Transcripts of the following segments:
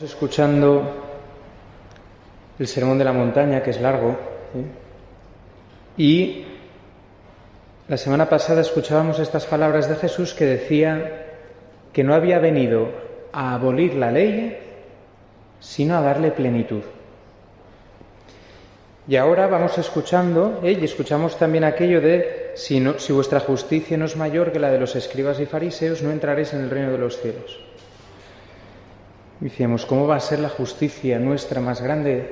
escuchando el Sermón de la Montaña, que es largo, y la semana pasada escuchábamos estas palabras de Jesús que decía que no había venido a abolir la ley, sino a darle plenitud. Y ahora vamos escuchando, ¿eh? y escuchamos también aquello de, si, si vuestra justicia no es mayor que la de los escribas y fariseos, no entraréis en el reino de los cielos. Decíamos, ¿cómo va a ser la justicia nuestra más grande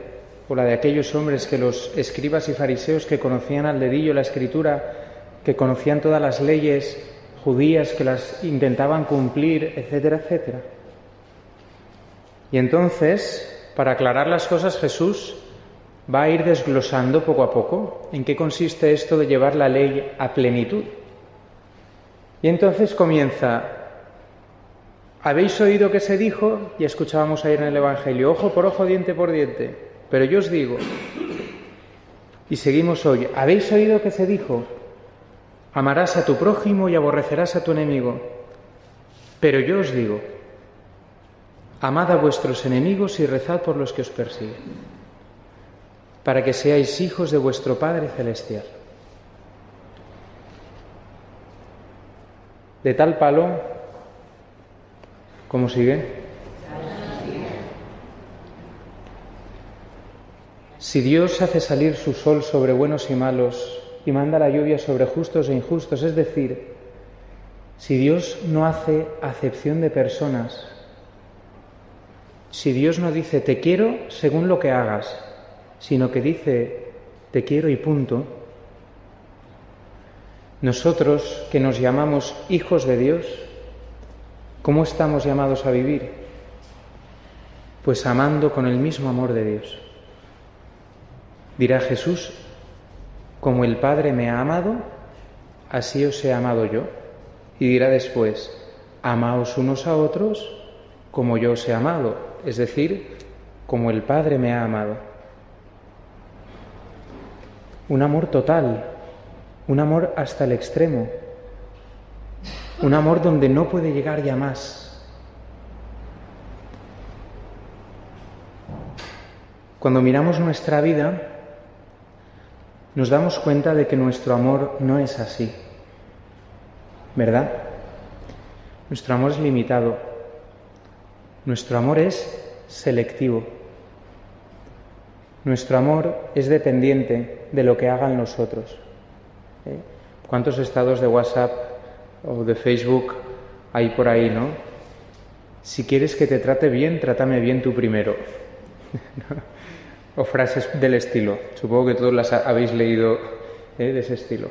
o la de aquellos hombres que los escribas y fariseos que conocían al dedillo la escritura, que conocían todas las leyes judías, que las intentaban cumplir, etcétera, etcétera? Y entonces, para aclarar las cosas, Jesús va a ir desglosando poco a poco en qué consiste esto de llevar la ley a plenitud. Y entonces comienza habéis oído que se dijo, y escuchábamos ayer en el Evangelio, ojo por ojo, diente por diente, pero yo os digo, y seguimos hoy, habéis oído que se dijo, amarás a tu prójimo y aborrecerás a tu enemigo, pero yo os digo, amad a vuestros enemigos y rezad por los que os persiguen, para que seáis hijos de vuestro Padre Celestial. De tal palo ¿Cómo sigue? Si Dios hace salir su sol sobre buenos y malos y manda la lluvia sobre justos e injustos, es decir, si Dios no hace acepción de personas, si Dios no dice te quiero según lo que hagas, sino que dice te quiero y punto, nosotros que nos llamamos hijos de Dios, ¿Cómo estamos llamados a vivir? Pues amando con el mismo amor de Dios. Dirá Jesús, como el Padre me ha amado, así os he amado yo. Y dirá después, amaos unos a otros como yo os he amado, es decir, como el Padre me ha amado. Un amor total, un amor hasta el extremo, un amor donde no puede llegar ya más. Cuando miramos nuestra vida, nos damos cuenta de que nuestro amor no es así, ¿verdad? Nuestro amor es limitado, nuestro amor es selectivo, nuestro amor es dependiente de lo que hagan los otros. ¿eh? ¿Cuántos estados de WhatsApp o de Facebook hay por ahí, ¿no? Si quieres que te trate bien, trátame bien tú primero. o frases del estilo. Supongo que todos las habéis leído ¿eh? de ese estilo.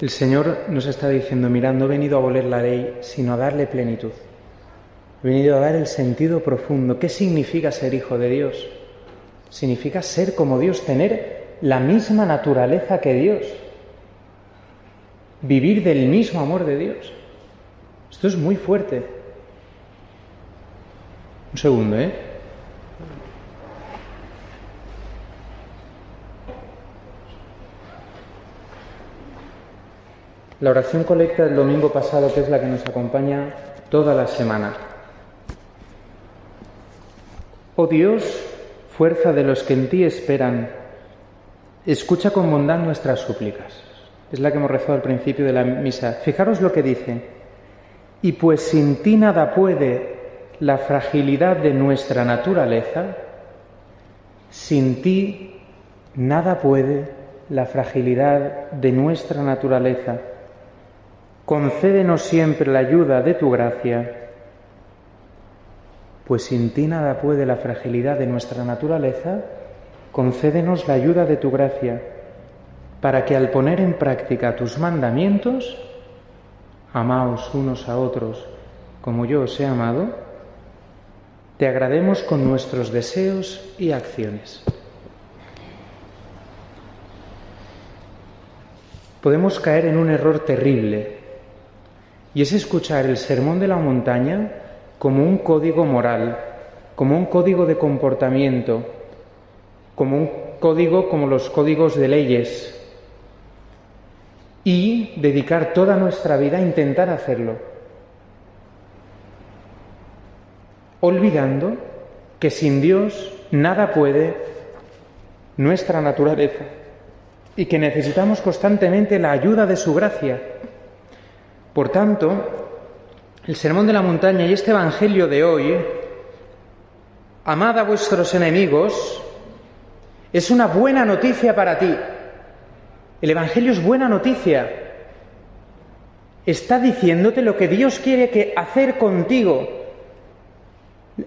El Señor nos está diciendo, mira, no he venido a abolir la ley, sino a darle plenitud. He venido a dar el sentido profundo. ¿Qué significa ser hijo de Dios? Significa ser como Dios, tener la misma naturaleza que Dios vivir del mismo amor de Dios. Esto es muy fuerte. Un segundo, ¿eh? La oración colecta del domingo pasado, que es la que nos acompaña toda la semana. Oh Dios, fuerza de los que en ti esperan, escucha con bondad nuestras súplicas es la que hemos rezado al principio de la misa. Fijaros lo que dice. Y pues sin ti nada puede la fragilidad de nuestra naturaleza, sin ti nada puede la fragilidad de nuestra naturaleza. Concédenos siempre la ayuda de tu gracia, pues sin ti nada puede la fragilidad de nuestra naturaleza, concédenos la ayuda de tu gracia para que al poner en práctica tus mandamientos, amaos unos a otros como yo os he amado, te agrademos con nuestros deseos y acciones. Podemos caer en un error terrible, y es escuchar el sermón de la montaña como un código moral, como un código de comportamiento, como un código como los códigos de leyes, y dedicar toda nuestra vida a intentar hacerlo. olvidando que sin Dios nada puede nuestra naturaleza y que necesitamos constantemente la ayuda de su gracia. Por tanto, el Sermón de la Montaña y este Evangelio de hoy, amad a vuestros enemigos, es una buena noticia para ti. El Evangelio es buena noticia. Está diciéndote lo que Dios quiere que hacer contigo,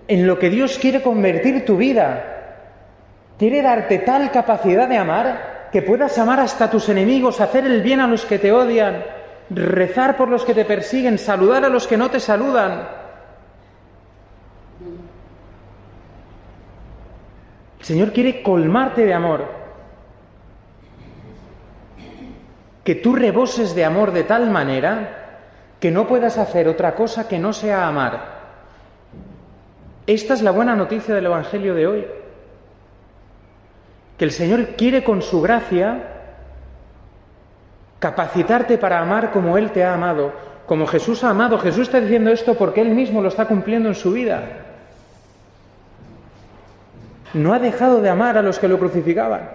en lo que Dios quiere convertir tu vida. Quiere darte tal capacidad de amar que puedas amar hasta tus enemigos, hacer el bien a los que te odian, rezar por los que te persiguen, saludar a los que no te saludan. El Señor quiere colmarte de amor. Que tú reboses de amor de tal manera que no puedas hacer otra cosa que no sea amar. Esta es la buena noticia del Evangelio de hoy. Que el Señor quiere con su gracia capacitarte para amar como Él te ha amado, como Jesús ha amado. Jesús está diciendo esto porque Él mismo lo está cumpliendo en su vida. No ha dejado de amar a los que lo crucificaban.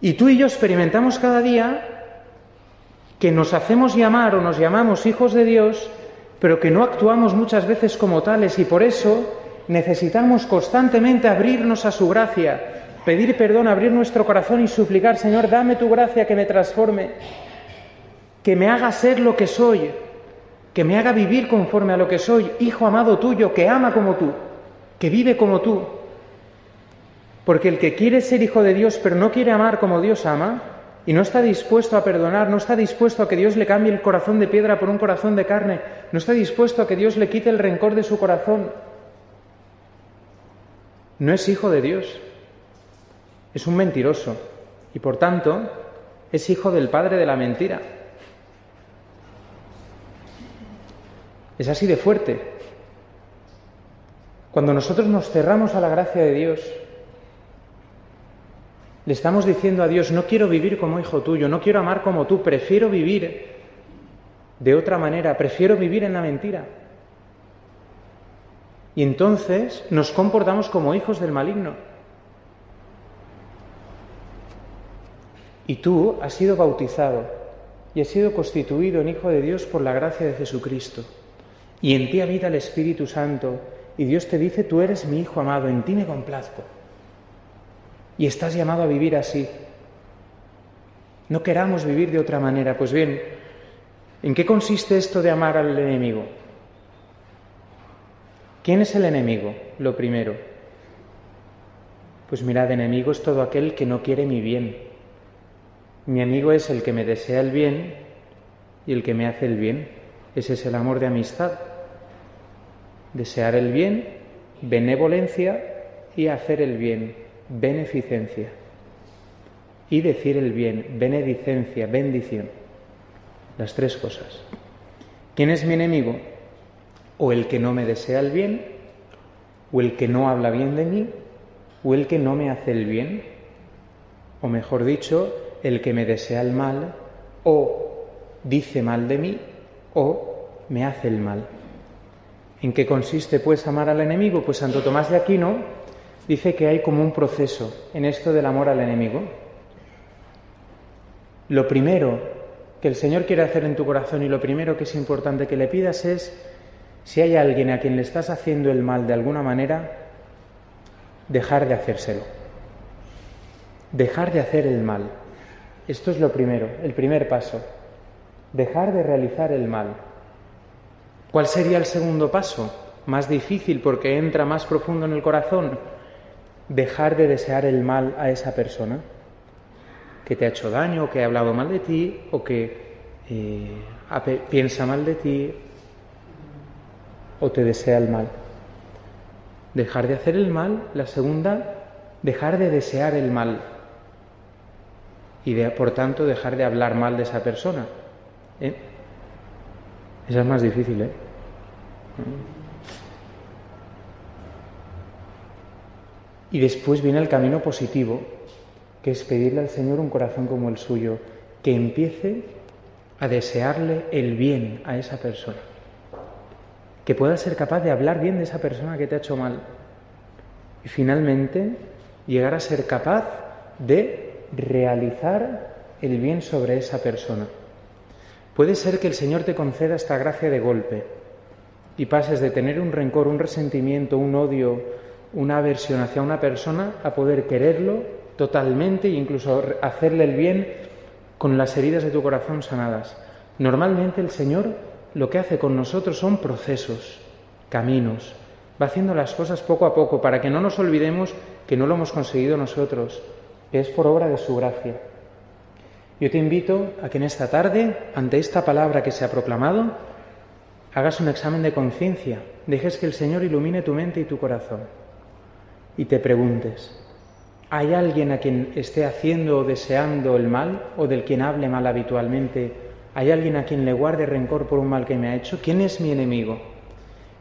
Y tú y yo experimentamos cada día que nos hacemos llamar o nos llamamos hijos de Dios, pero que no actuamos muchas veces como tales y por eso necesitamos constantemente abrirnos a su gracia, pedir perdón, abrir nuestro corazón y suplicar, Señor, dame tu gracia que me transforme, que me haga ser lo que soy, que me haga vivir conforme a lo que soy, hijo amado tuyo, que ama como tú, que vive como tú. Porque el que quiere ser hijo de Dios pero no quiere amar como Dios ama, y no está dispuesto a perdonar, no está dispuesto a que Dios le cambie el corazón de piedra por un corazón de carne, no está dispuesto a que Dios le quite el rencor de su corazón, no es hijo de Dios es un mentiroso y por tanto es hijo del padre de la mentira. Es así de fuerte. Cuando nosotros nos cerramos a la gracia de Dios, le estamos diciendo a Dios, no quiero vivir como hijo tuyo, no quiero amar como tú, prefiero vivir de otra manera, prefiero vivir en la mentira. Y entonces nos comportamos como hijos del maligno. Y tú has sido bautizado y has sido constituido en Hijo de Dios por la gracia de Jesucristo. Y en ti habita el Espíritu Santo. Y Dios te dice, tú eres mi Hijo amado, en ti me complazco. Y estás llamado a vivir así. No queramos vivir de otra manera. Pues bien, ¿en qué consiste esto de amar al enemigo? ¿Quién es el enemigo? Lo primero. Pues mirad, enemigo es todo aquel que no quiere mi bien mi amigo es el que me desea el bien y el que me hace el bien. Ese es el amor de amistad. Desear el bien, benevolencia y hacer el bien, beneficencia. Y decir el bien, benedicencia, bendición. Las tres cosas. ¿Quién es mi enemigo? O el que no me desea el bien, o el que no habla bien de mí, o el que no me hace el bien, o mejor dicho, el que me desea el mal o dice mal de mí o me hace el mal. ¿En qué consiste pues amar al enemigo? Pues Santo Tomás de Aquino dice que hay como un proceso en esto del amor al enemigo. Lo primero que el Señor quiere hacer en tu corazón y lo primero que es importante que le pidas es, si hay alguien a quien le estás haciendo el mal de alguna manera, dejar de hacérselo. Dejar de hacer el mal. Esto es lo primero, el primer paso. Dejar de realizar el mal. ¿Cuál sería el segundo paso? Más difícil porque entra más profundo en el corazón. Dejar de desear el mal a esa persona que te ha hecho daño, o que ha hablado mal de ti, o que eh, piensa mal de ti, o te desea el mal. Dejar de hacer el mal. La segunda, dejar de desear el mal y de, por tanto dejar de hablar mal de esa persona. ¿eh? Esa es más difícil, ¿eh? Y después viene el camino positivo, que es pedirle al Señor un corazón como el suyo, que empiece a desearle el bien a esa persona. que puedas ser capaz de hablar bien de esa persona que te ha hecho mal. Y finalmente, llegar a ser capaz de realizar el bien sobre esa persona. Puede ser que el Señor te conceda esta gracia de golpe y pases de tener un rencor, un resentimiento, un odio, una aversión hacia una persona a poder quererlo totalmente e incluso hacerle el bien con las heridas de tu corazón sanadas. Normalmente el Señor lo que hace con nosotros son procesos, caminos, va haciendo las cosas poco a poco para que no nos olvidemos que no lo hemos conseguido nosotros, es por obra de su gracia. Yo te invito a que en esta tarde, ante esta palabra que se ha proclamado, hagas un examen de conciencia, dejes que el Señor ilumine tu mente y tu corazón y te preguntes, ¿hay alguien a quien esté haciendo o deseando el mal o del quien hable mal habitualmente? ¿Hay alguien a quien le guarde rencor por un mal que me ha hecho? ¿Quién es mi enemigo?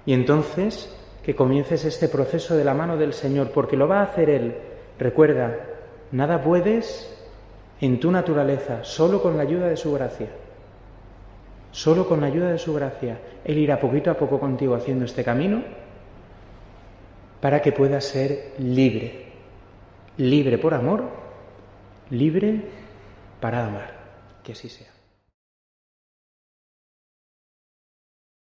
Y entonces que comiences este proceso de la mano del Señor, porque lo va a hacer Él. Recuerda, nada puedes en tu naturaleza, solo con la ayuda de su gracia. Solo con la ayuda de su gracia. Él irá poquito a poco contigo haciendo este camino para que puedas ser libre. Libre por amor, libre para amar. Que así sea.